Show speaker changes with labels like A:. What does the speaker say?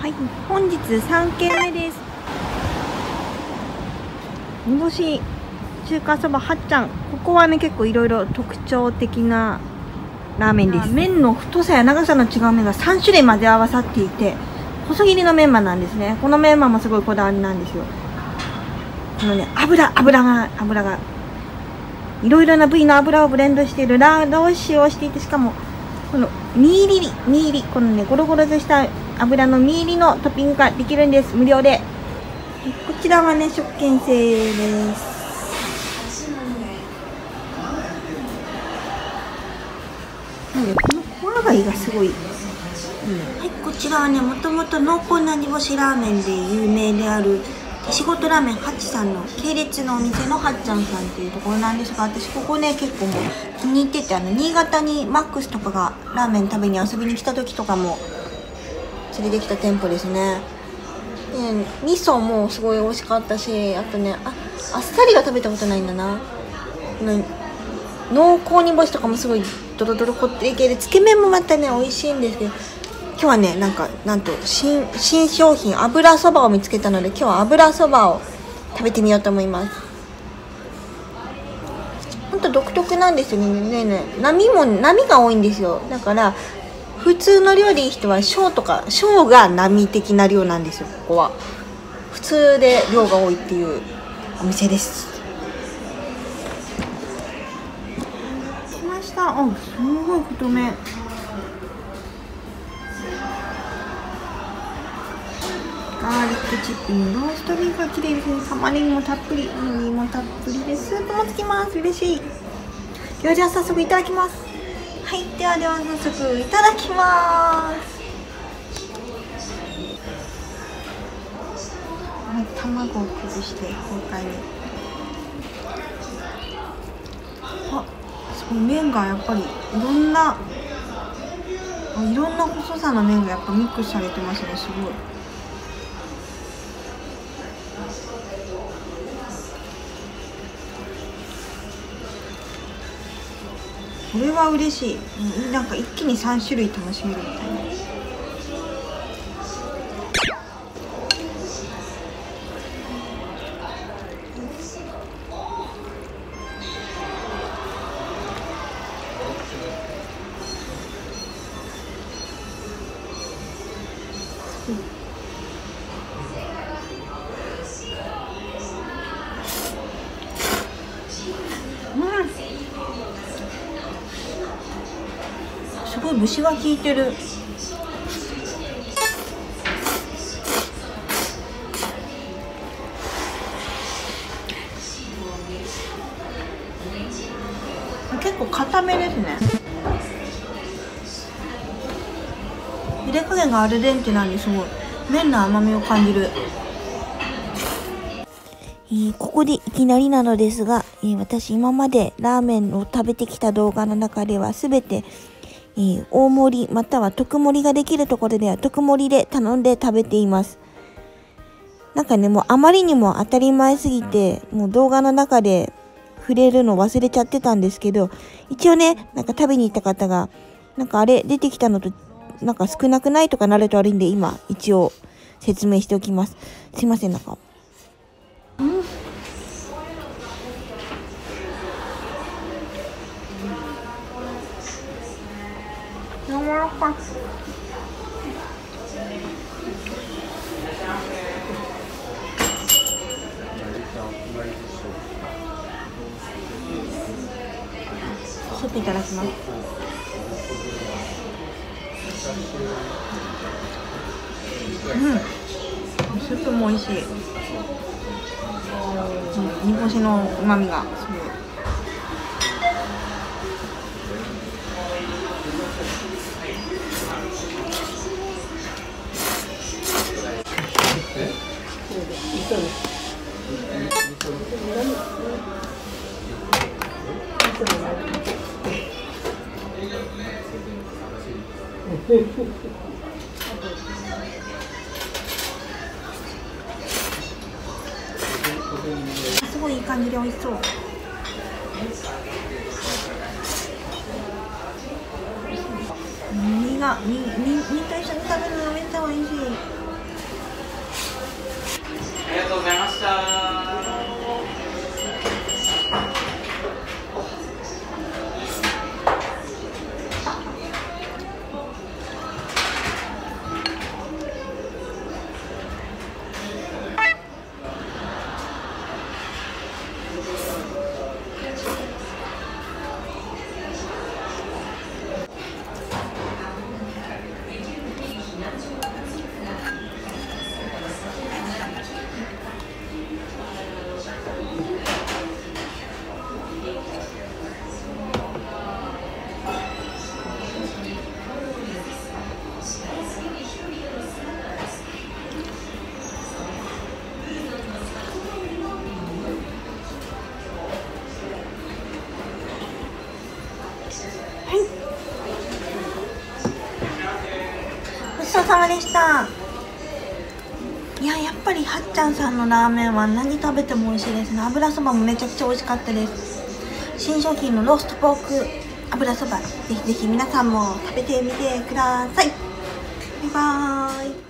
A: はい。本日3軒目です。煮干し中華そばはっちゃん。ここはね結構いろいろ特徴的なラーメンです。麺の太さや長さの違う麺が3種類混ぜ合わさっていて細切りのメンマなんですね。このメンマもすごいこだわりなんですよ。このね油油が油がいろいろな部位の油をブレンドしているラードを使用していてしかもこの身入り身入りこのねゴロゴロとした油の身入りのトッピングができるんです。無料で。こちらはね食券制です。なんでこのコア貝がすごい。いいねはいこちらはねもともと濃厚な煮干しラーメンで有名である手仕事ラーメンハチさんの系列のお店のはっちゃんさんっていうところなんですが私ここね結構もう気に入っててあの新潟にマックスとかがラーメン食べに遊びに来た時とかも連れてきた店舗ですね。で味噌もすごい美味しかったしあとねああっさりが食べたことないんだな。濃厚煮干しとかもすごいドロドロこってり系でつけ麺もまたね美味しいんですけど今日はねなんかなんと新新商品油そばを見つけたので今日は油そばを食べてみようと思います。ほんと独特なんですよね。ねね波も波が多いんですよ。だから普通の量でいい人は小とか小が波的な量なんですよ。ここは。普通で量が多いっていうお店です。来ました。あすごい太麺ガーリックチップにローストビーフが綺麗ですね玉ねぎもたっぷり海苔もたっぷりでスープもつきます。嬉しい。ではじゃあ早速いただきます。はいではでは早速いただきます。はい卵を崩して豪快にあすごい麺がやっぱりいろんないろんな細さの麺がやっぱミックスされてますねすごい。これは嬉しい。なんか一気に3種類楽しめるみたいな。虫が効いてる。結構固めですね。茹で加減がアルデンテなんですごい麺の甘みを感じる。
B: えーここでいきなりなのですが、えー私今までラーメンを食べてきた動画の中では全て、えー大盛りまたは特盛りができるところでは特盛りで頼んで食べています。なんかね、もうあまりにも当たり前すぎて、もう動画の中で触れるの忘れちゃってたんですけど、一応ね、なんか食べに行った方が、なんかあれ出てきたのと、なんか少なくないとかなると悪いんで、今一応説明しておきます。すいません、なんか。
A: 柔らかいスープいただきますうん。スープも美味しい。うん。煮干しの旨味が。すごいすごいいい感じで美味しそう。身が身身身と一緒に食べるのめっちゃ美味しい。ありがとうございました。ちそうさまでした。いややっぱりはっちゃんさんのラーメンは何食べても美味しいですね。油そばもめちゃくちゃ美味しかったです。新商品のローストポーク。油そばぜひぜひ皆さんも食べてみてください。バイバーイ。